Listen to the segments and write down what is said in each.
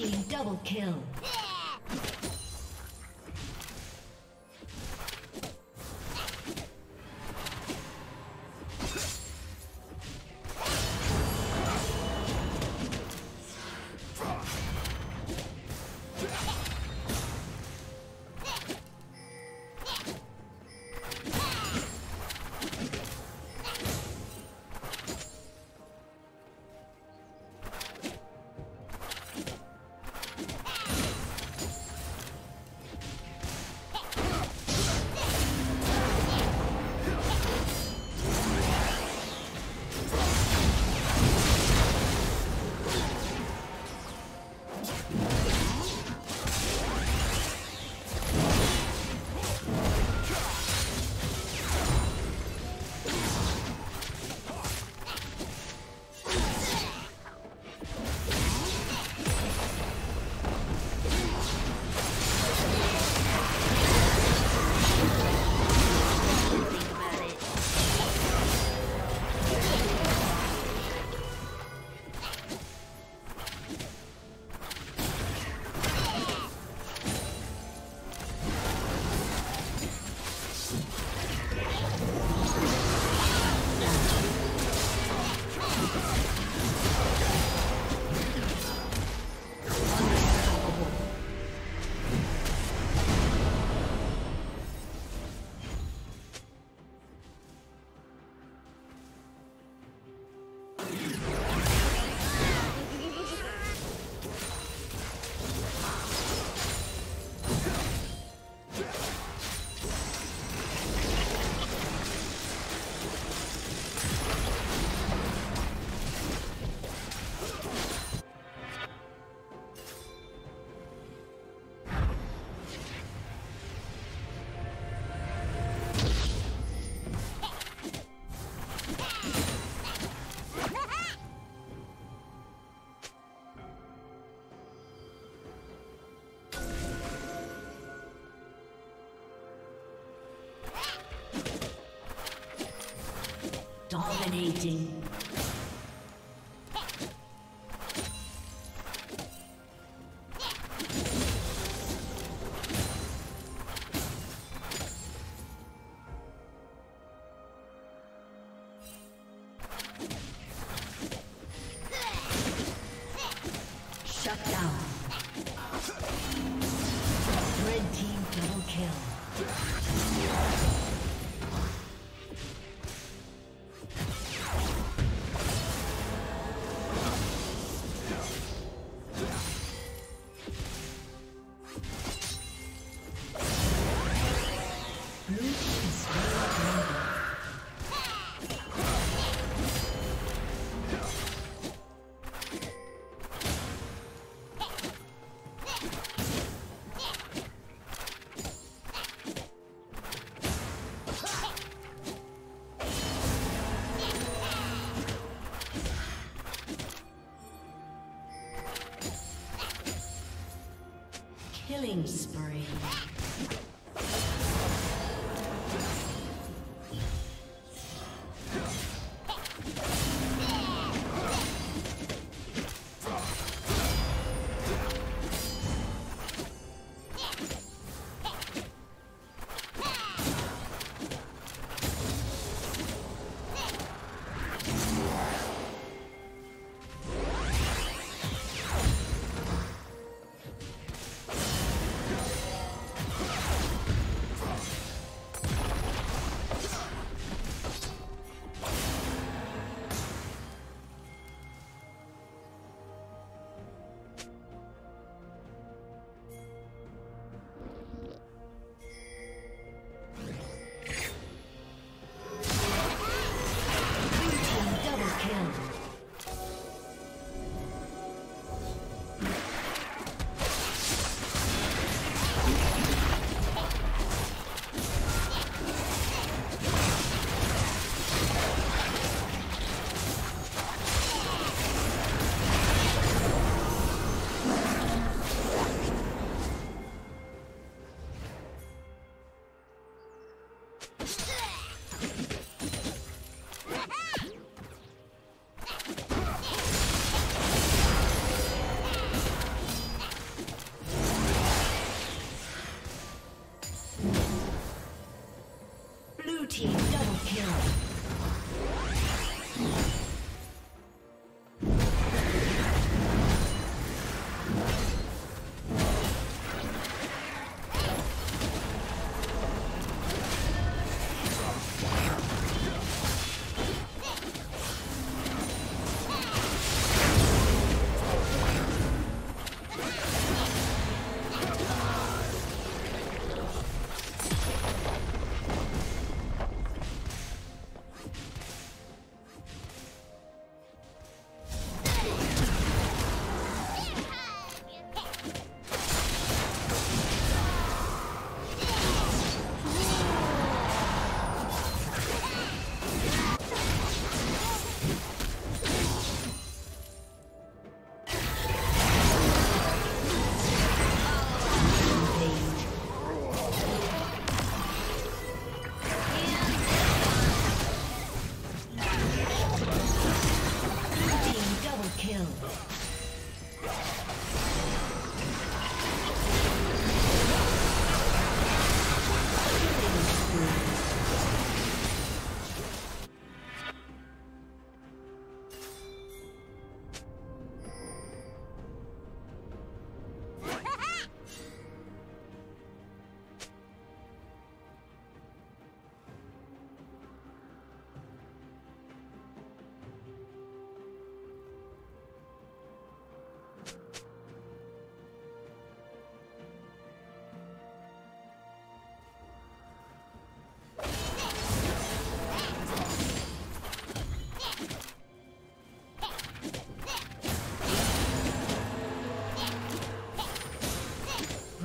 team double kill. Dominating.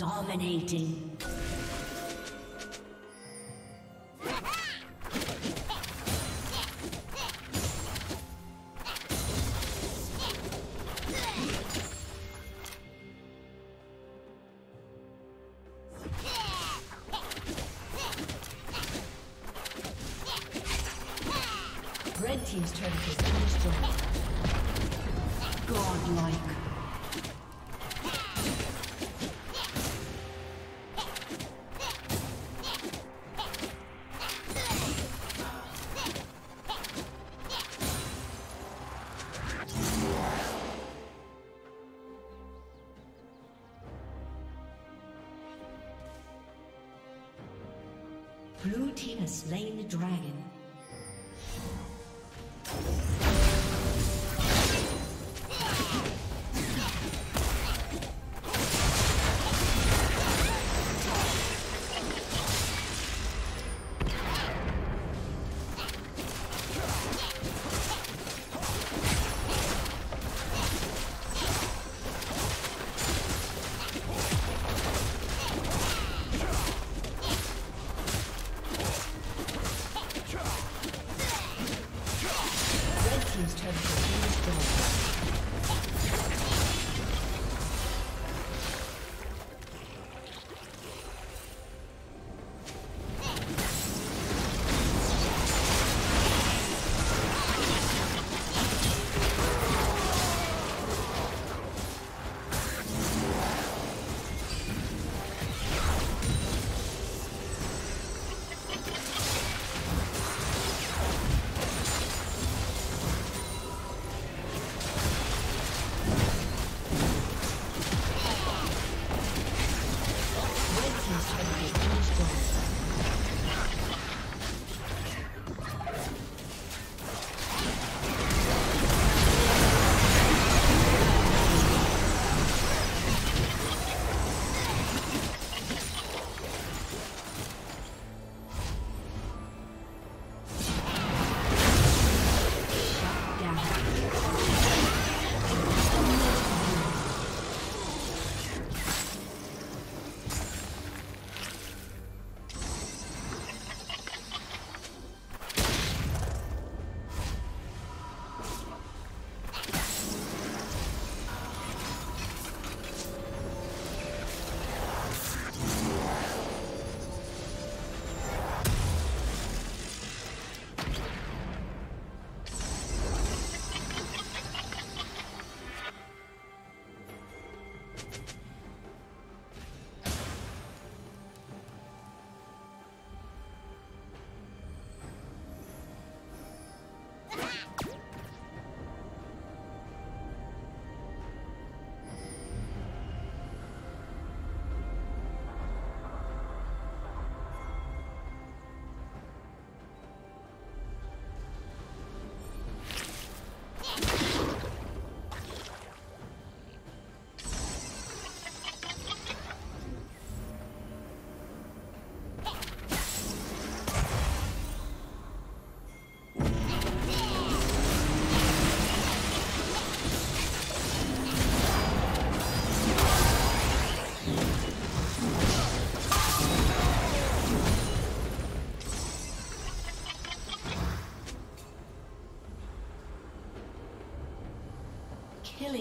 Dominating. Red Team's has been destroyed. Godlike.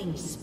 Killing